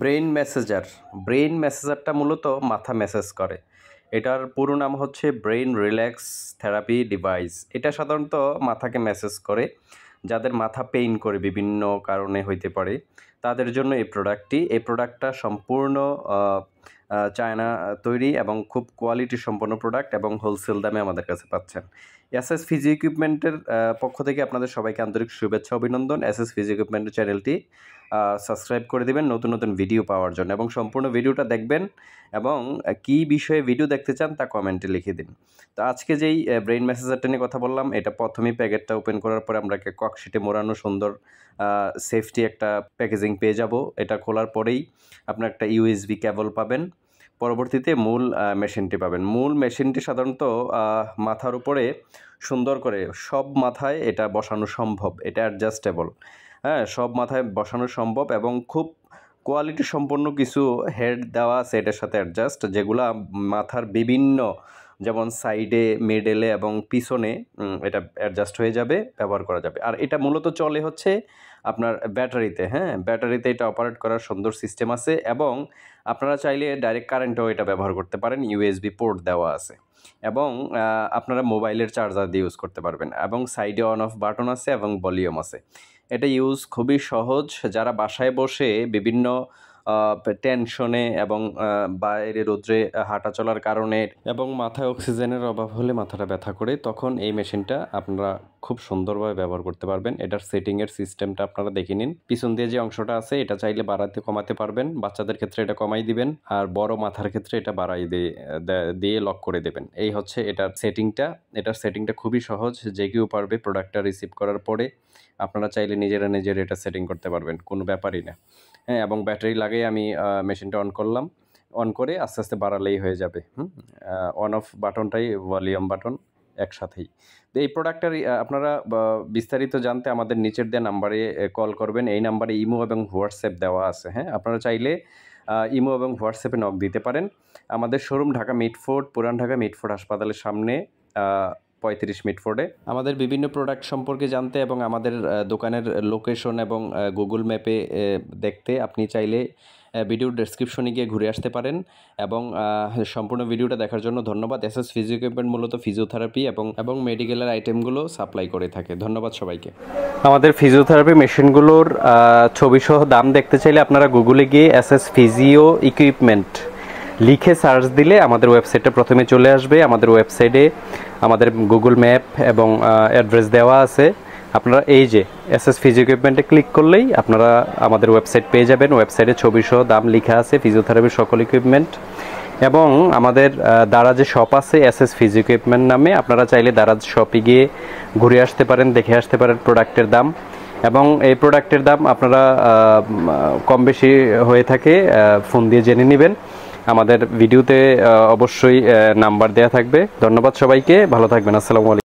Brain massager brain মেসেজারটা মূলত মাথা message করে। এটার পুরো নাম হচ্ছে ব্রেইন রিল্যাক্স থেরাপি ডিভাইস। এটা সাধারণত মাথাকে মেসেজ করে, যাদের মাথা পেইন করে বিভিন্ন কারণে হইতে পারে। তাদের জন্য এই প্রোডাক্টটি। এই প্রোডাক্টটা সম্পূর্ণ চায়না তৈরি এবং খুব কোয়ালিটি সম্পন্ন প্রোডাক্ট এবং হোলসেল দামে আমাদের কাছে পাচ্ছেন। এস এস ফিজি ইকুইপমেন্টের পক্ষ থেকে আপনাদের সবাইকে আন্তরিক শুভেচ্ছা, অভিনন্দন। এস এস ফিজি ইকুইপমেন্টের চ্যানেলটি সাবস্ক্রাইব করে দিবেন নতুন নতুন ভিডিও পাওয়ার জন্য এবং সম্পূর্ণ ভিডিওটা দেখবেন এবং কি বিষয়ে ভিডিও দেখতে চান তা কমেন্টে লিখে দিন। তো আজকে যেই ব্রেইন মেসেজারটা নিয়ে কথা বললাম, এটা প্রথমেই প্যাকেটটা ওপেন করার পরে আমরা ককশিটে মোড়ানো সুন্দর সেফটি একটা প্যাকেজিং পেয়ে যাব। এটা খোলার পরেই আপনার একটা ইউএসবি কেবল পাবেন। পরবর্তীতে মূল মেশিনটি পাবেন। মূল মেশিনটি সাধারণত মাথার উপরে সুন্দর করে সব মাথায় এটা বসানো সম্ভব। এটা অ্যাডজাস্টেবল হ্যাঁ সব মাথায় বসানো সম্ভব এবং খুব কোয়ালিটি সম্পন্ন কিছু হেড দেওয়া আছে এটার সাথে অ্যাডজাস্ট যেগুলা মাথার বিভিন্ন যেমন সাইডে মিডেলে এবং পিছনে এটা অ্যাডজাস্ট হয়ে যাবে, ব্যবহার করা যাবে। আর এটা মূলত চলে হচ্ছে আপনার ব্যাটারিতে হ্যাঁ? ব্যাটারিতে এটা অপারেট করার সুন্দর সিস্টেম আছে এবং আপনারা চাইলে ডাইরেক্ট কারেন্টেও এটা ব্যবহার করতে পারেন ইউএসবি পোর্ট দেওয়া আছে। এবং আপনারা মোবাইলের চার্জার দিয়ে ইউজ করতে পারবেন এবং সাইডে অন অফ বাটন আছে এবং ভলিউম আছে। এটা ইউজ খুবই সহজ। যারা বাসায় বসে বিভিন্ন টেনশনে এবং বাইরে রোদ্রে হাঁটা চলার কারণে এবং মাথায় অক্সিজেনের অভাব হলে মাথাটা ব্যথা করে, তখন এই মেশিনটা আপনারা খুব সুন্দরভাবে ব্যবহার করতে পারবেন। এটার সেটিংয়ের সিস্টেমটা আপনারা দেখে নিন। পিছন দিয়ে যে অংশটা আছে, এটা চাইলে বাড়াতে, কমাতে পারবেন। বাচ্চাদের ক্ষেত্রে এটা কমাই দিবেন আর বড় মাথার ক্ষেত্রে এটা বাড়াই দিয়ে লক করে দেবেন। এই হচ্ছে এটার সেটিংটা এটার সেটিংটা খুবই সহজ। যে কেউ পারবে প্রোডাক্টটা রিসিভ করার পরে আপনারা চাইলে নিজেরা নিজের এটা সেটিং করতে পারবেন। কোনো ব্যাপারই না। হ্যাঁ এবং ব্যাটারি লাগিয়ে আমি মেশিনটা অন করলাম। অন করে আস্তে আস্তে বাড়ালেই হয়ে যাবে, হুম? অন অফ বাটনটাই ভলিউম বাটন একসাথেই। তো এই প্রোডাক্টটার আপনারা বিস্তারিত জানতে আমাদের নিচের দেওয়া নাম্বারে কল করবেন। এই নাম্বারে ইমো এবং হোয়াটসঅ্যাপ দেওয়া আছে হ্যাঁ? আপনারা চাইলে ইমো এবং হোয়াটসঅ্যাপে নক দিতে পারেন। আমাদের শোরুম ঢাকা মিটফোর্ড পুরান ঢাকা মিটফোর্ড হাসপাতালের সামনে পঁয়ত্রিশ মিনিট ফোর্ডে আমাদের বিভিন্ন প্রোডাক্ট সম্পর্কে জানতে এবং আমাদের দোকানের লোকেশন এবং গুগল ম্যাপে দেখতে আপনি চাইলে ভিডিওর ডেসক্রিপশনে গিয়ে ঘুরে আসতে পারেন এবং সম্পূর্ণ ভিডিওটা দেখার জন্য ধন্যবাদ। এস এস ফিজিও ইকুইপমেন্ট মূলত ফিজিওথেরাপি এবং এবং মেডিকেলের আইটেমগুলো সাপ্লাই করে থাকে। ধন্যবাদ সবাইকে। আমাদের ফিজিওথেরাপি মেশিনগুলোর ছবিসহ দাম দেখতে চাইলে আপনারা গুগলে গিয়ে এস এস ফিজিও ইকুইপমেন্ট লিখে সার্চ দিলে আমাদের ওয়েবসাইটটা প্রথমে চলে আসবে। আমাদের ওয়েবসাইটে আমাদের গুগল ম্যাপ এবং অ্যাড্রেস দেওয়া আছে। আপনারা এই যে এস এস ফিজিও ইকুইপমেন্টে ক্লিক করলেই আপনারা আমাদের ওয়েবসাইট পেয়ে যাবেন। ওয়েবসাইটে ছবি সহ দাম লেখা আছে ফিজিওথেরাপির সকল ইকুইপমেন্ট এবং আমাদের দারাজে শপ আছে এস এস ফিজিও ইকুইপমেন্ট নামে। আপনারা চাইলে দারাজ শপে গিয়ে ঘুরে আসতে পারেন, দেখে আসতে পারেন প্রোডাক্টের দাম। এবং এই প্রোডাক্টের দাম আপনারা কম বেশি হয়ে থাকে ফোন দিয়ে জেনে নেবেন। আমাদের ভিডিওতে অবশ্যই নাম্বার দেওয়া থাকবে। ধন্যবাদ সবাইকে। ভালো থাকবেন। আসসালামু আলাইকুম।